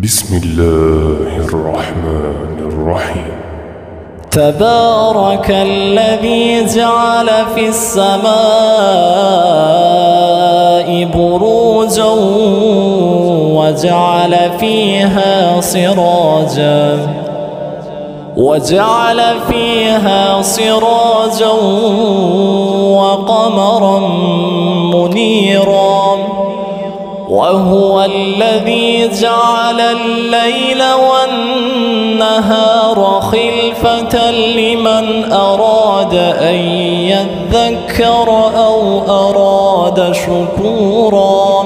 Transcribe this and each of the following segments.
بسم الله الرحمن الرحيم. تبارك الذي جعل في السماء بروجا وجعل فيها سراجا وجعل فيها سراجا وهو الذي جعل الليل والنهار خلفة لمن أراد أن يذكر أو أراد شكورا.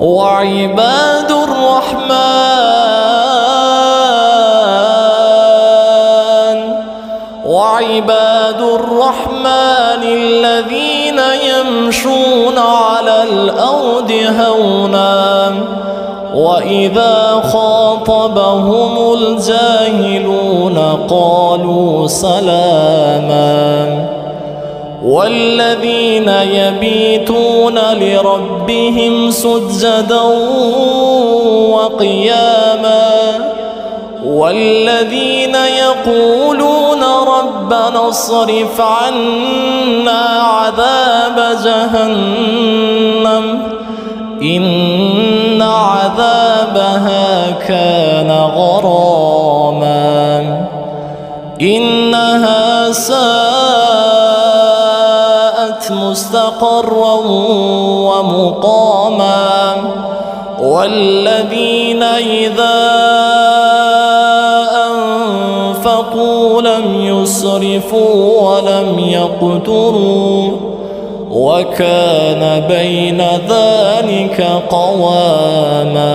وعباد الرحمن وعباد الرحمن الذين يمشون على الأرض هونا. وإذا خاطبهم الجاهلون قالوا سلاما. والذين يبيتون لربهم سجدا وقياما. والذين يقولون ربنا اصرف عنا عذاب جهنم. إن عذابها كان غراما. إنها ساءت مستقرا ومقاما. والذين إذا لم يسرفوا ولم يقتروا وكان بين ذلك قواما